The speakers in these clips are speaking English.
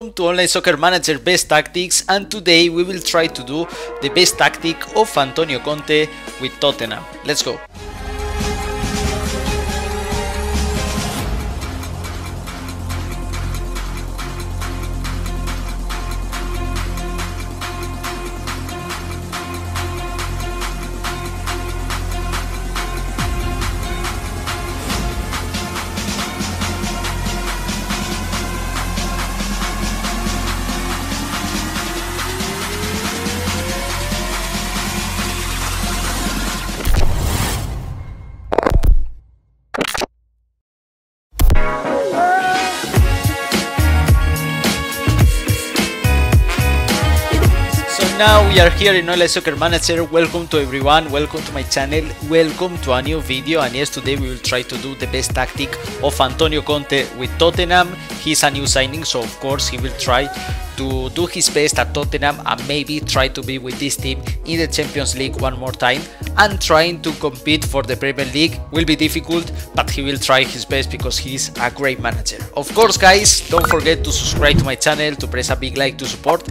Welcome to Online Soccer Manager Best Tactics and today we will try to do the best tactic of Antonio Conte with Tottenham. Let's go. Now we are here in Online Soccer Manager. Welcome to everyone, welcome to my channel, welcome to a new video and yes today we will try to do the best tactic of Antonio Conte with Tottenham. He's a new signing so of course he will try to do his best at Tottenham and maybe try to be with this team in the Champions League one more time and trying to compete for the Premier League will be difficult but he will try his best because he's a great manager. Of course guys don't forget to subscribe to my channel to press a big like to support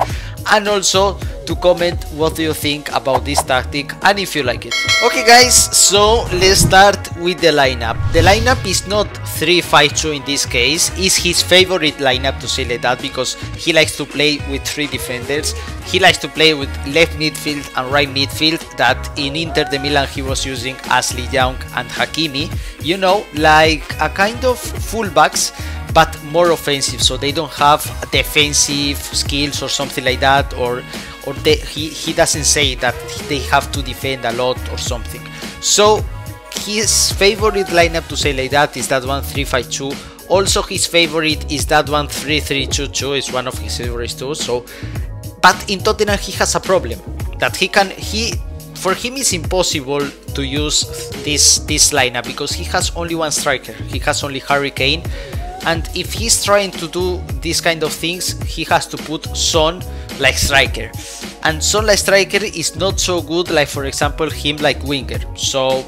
and also to comment what do you think about this tactic and if you like it. Okay guys, so let's start with the lineup. The lineup is not 3-5-2 in this case, is his favorite lineup to say like that because he likes to play with three defenders. He likes to play with left midfield and right midfield that in Inter de Milan he was using Ashley Young and Hakimi. You know, like a kind of fullbacks but more offensive so they don't have defensive skills or something like that or or they, he, he doesn't say that they have to defend a lot or something. So his favorite lineup to say like that is that one 352 also his favorite is that one 3322 is one of his favorites too so but in Tottenham he has a problem that he can he for him it's impossible to use this this lineup because he has only one striker. He has only Harry Kane and if he's trying to do these kind of things he has to put Son like striker. And Son like striker is not so good like for example him like winger. So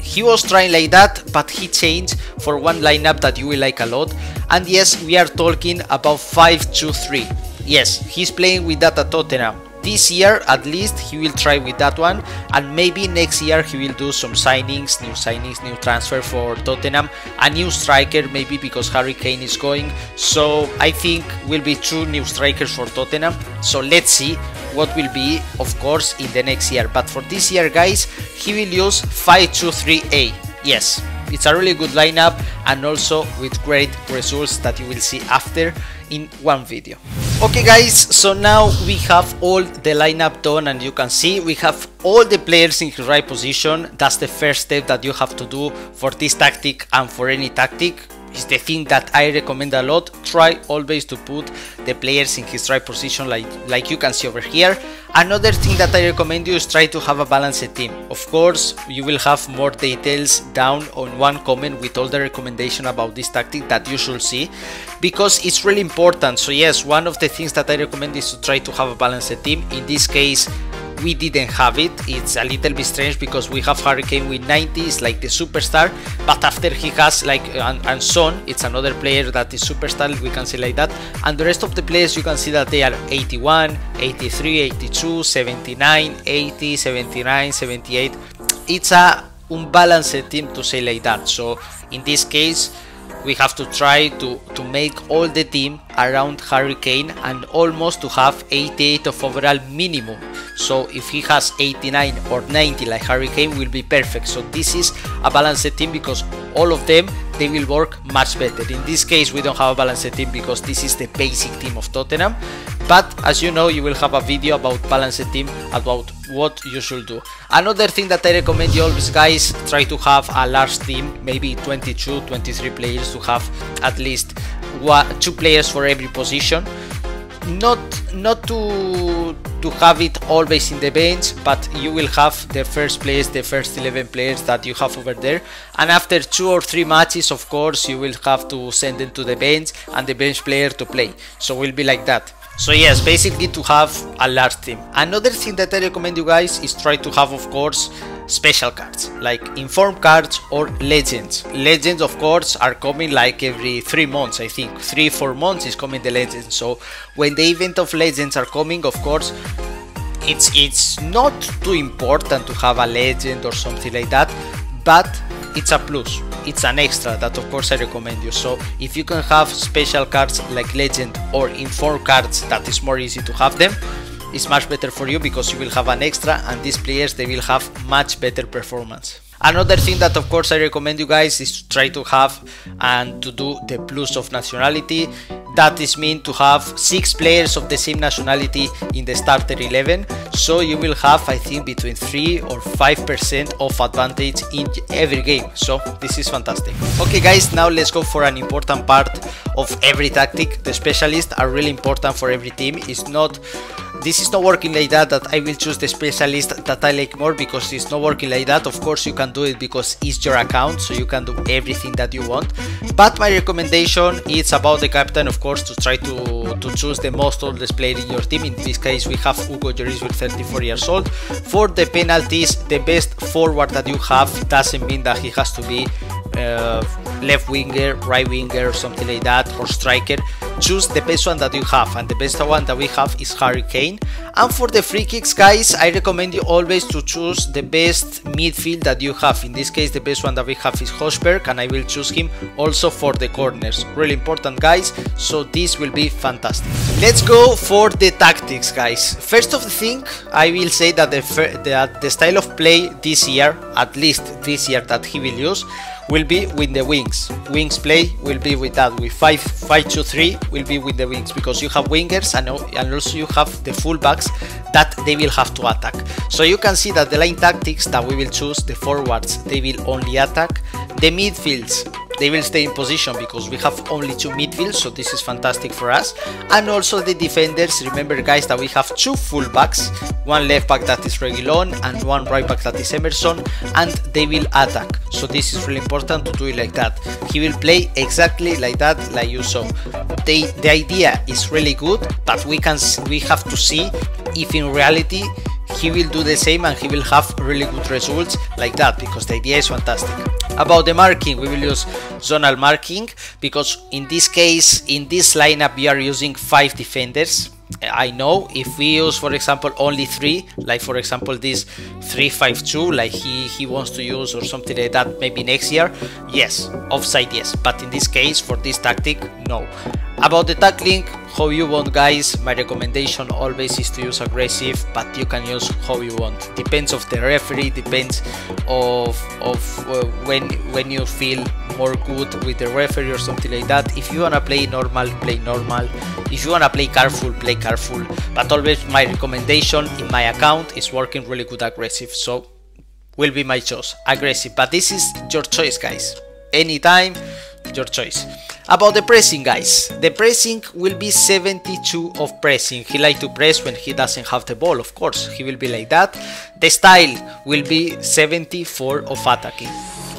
he was trying like that but he changed for one lineup that you will like a lot. And yes we are talking about 5-2-3 yes he's playing with that at Tottenham this year at least he will try with that one. And maybe next year he will do some signings new signings new transfer for Tottenham. A new striker maybe because Harry Kane is going. So I think will be two new strikers for Tottenham. So let's see what will be of course in the next year. But for this year guys he will use 5-2-3-A yes it's a really good lineup and also with great results that you will see after in one video okay guys so now we have all the lineup done and you can see we have all the players in his right position that's the first step that you have to do for this tactic and for any tactic is the thing that I recommend a lot. Try always to put the players in his right position like, like you can see over here. Another thing that I recommend you is try to have a balanced team. Of course, you will have more details down on one comment with all the recommendation about this tactic that you should see because it's really important. So yes, one of the things that I recommend is to try to have a balanced team. In this case, we didn't have it. It's a little bit strange because we have Harry Kane with 90, it's like the superstar, but after he has like and, and Son, it's another player that is superstar, we can say like that. And the rest of the players you can see that they are 81, 83, 82, 79, 80, 79, 78. It's a unbalanced team to say like that. So in this case we have to try to, to make all the team around Harry Kane and almost to have 88 of overall minimum. So if he has 89 or 90 like Harry Kane will be perfect. So this is a balanced team because all of them they will work much better. In this case we don't have a balanced team because this is the basic team of Tottenham. But as you know you will have a video about balanced team about what you should do. Another thing that I recommend you always guys try to have a large team, maybe 22, 23 players to have at least two players for every position. Not not to to have it always in the bench, but you will have the first players, the first 11 players that you have over there. And after two or three matches, of course, you will have to send them to the bench and the bench player to play. So will be like that. So yes, basically to have a large team. Another thing that I recommend you guys is try to have of course special cards like inform cards or legends. Legends of course are coming like every three months i think. Three four months is coming the legends. So when the event of legends are coming of course it's it's not too important to have a legend or something like that but it's a plus it's an extra that of course i recommend you so if you can have special cards like legend or inform cards that is more easy to have them it's much better for you because you will have an extra and these players they will have much better performance. Another thing that of course I recommend you guys is to try to have and to do the plus of nationality. That is mean to have 6 players of the same nationality in the starter 11. So you will have I think between 3 or 5% of advantage in every game. So this is fantastic. Okay guys now let's go for an important part of every tactic. The specialists are really important for every team. It's not this is not working like that that I will choose the specialist that I like more because it's not working like that. Of course you can do it because it's your account so you can do everything that you want. But my recommendation is about the captain of course to try to, to choose the most oldest player in your team. In this case we have Hugo Lloris with 34 years old. For the penalties the best forward that you have doesn't mean that he has to be uh, left winger, right winger, or something like that, or striker. Choose the best one that you have, and the best one that we have is Harry Kane And for the free kicks, guys, I recommend you always to choose the best midfield that you have. In this case, the best one that we have is Hojbjerg, and I will choose him also for the corners. Really important, guys. So this will be fantastic. Let's go for the tactics, guys. First of the thing, I will say that the, the, the style of play this year, at least this year that he will use, will be with the wings. Wings play will be with that. With 5 5 2 3 will be with the wings because you have wingers and, also you have the fullbacks that they will have to attack. So you can see that the line tactics that we will choose, the forwards, they will only attack. The midfields, they will stay in position because we have only two midfields so this is fantastic for us. And also the defenders remember guys that we have two fullbacks one left back that is Reguilon and one right back that is Emerson and they will attack. So this is really important to do it like that. He will play exactly like that like you saw. The, the idea is really good but we can we have to see if in reality he will do the same and he will have really good results like that because the idea is fantastic. About the marking, we will use zonal marking because in this case, in this lineup, we are using five defenders. I know if we use, for example, only three, like for example this 352, like he, he wants to use or something like that, maybe next year, yes, offside, yes. But in this case, for this tactic, no. About the tackling, how you want guys, my recommendation always is to use aggressive, but you can use how you want. Depends of the referee, depends of, of uh, when, when you feel more good with the referee or something like that. If you wanna play normal, play normal. If you wanna play careful, play careful. But always my recommendation in my account is working really good aggressive. So will be my choice, aggressive. But this is your choice guys. Anytime, your choice. About the pressing guys, the pressing will be 72 of pressing, he like to press when he doesn't have the ball of course, he will be like that. The style will be 74 of attacking.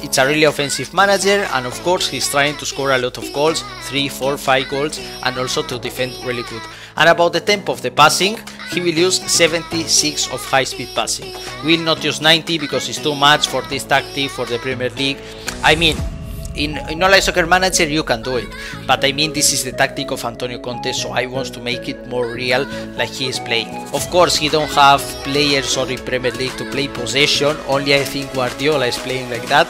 It's a really offensive manager and of course he's trying to score a lot of goals, 3, 4, 5 goals and also to defend really good. And about the tempo of the passing, he will use 76 of high speed passing. Will not use 90 because it's too much for this tactic for the Premier League. I mean, in, in online soccer manager you can do it. But i mean this is the tactic of antonio conte so i want to make it more real like he is playing. Of course he don't have players or in premier league to play possession only i think guardiola is playing like that.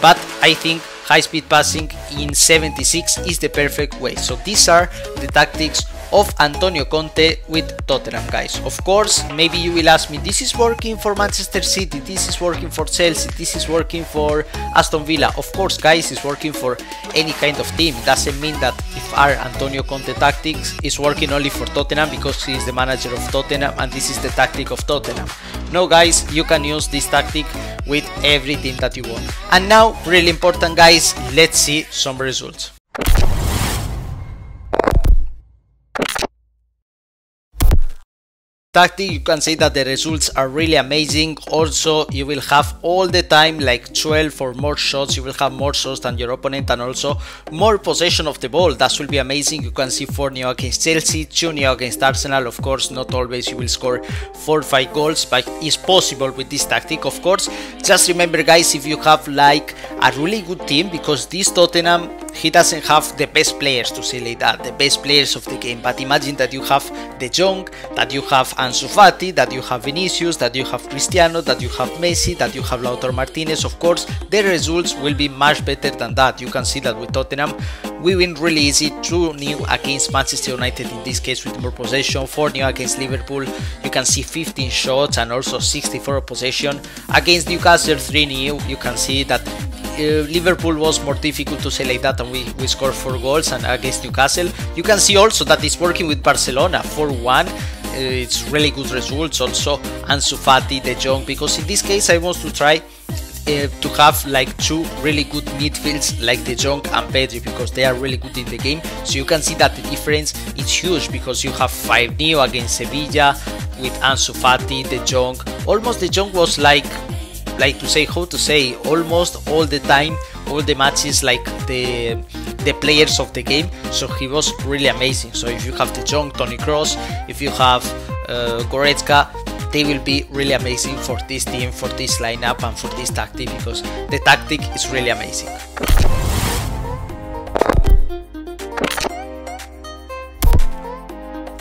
But i think high speed passing in 76 is the perfect way. So these are the tactics of Antonio Conte with Tottenham guys. Of course, maybe you will ask me, this is working for Manchester City, this is working for Chelsea, this is working for Aston Villa. Of course guys, it's working for any kind of team. It doesn't mean that if our Antonio Conte tactics is working only for Tottenham because he is the manager of Tottenham and this is the tactic of Tottenham. No guys, you can use this tactic with every team that you want. And now, really important guys, let's see some results. Tactic you can say that the results are really amazing. Also you will have all the time like 12 or more shots. You will have more shots than your opponent and also more possession of the ball. That will be amazing. You can see 4 new against Chelsea 2 new against Arsenal. Of course not always you will score 4 5 goals but it's possible with this tactic of course. Just remember guys if you have like a really good team because this Tottenham he doesn't have the best players to say like that, the best players of the game. But imagine that you have De Jong, that you have Ansu Fati, that you have Vinicius, that you have Cristiano, that you have Messi, that you have Lautaro Martinez. Of course, the results will be much better than that. You can see that with Tottenham, we win really easy. 2 new against Manchester United in this case with more possession, 4 new against Liverpool. You can see 15 shots and also 64 possession. Against Newcastle 3 new, you can see that uh, Liverpool was more difficult to say like that and we, we scored 4 goals and against Newcastle. You can see also that it's working with Barcelona 4-1 uh, it's really good results also. Ansu Fati, De Jong because in this case I want to try uh, to have like two really good midfields like De Jong and Pedri because they are really good in the game. So you can see that the difference is huge because you have 5 new against Sevilla with Ansu Fati, De Jong. Almost De Jong was like like to say how to say almost all the time all the matches like the the players of the game. So he was really amazing. So if you have De Jong Toni Kroos if you have uh, Goretzka they will be really amazing for this team for this lineup and for this tactic because the tactic is really amazing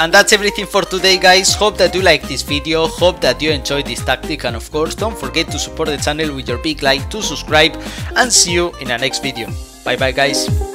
And that's everything for today guys, hope that you like this video, hope that you enjoyed this tactic and of course don't forget to support the channel with your big like, to subscribe and see you in the next video. Bye bye guys.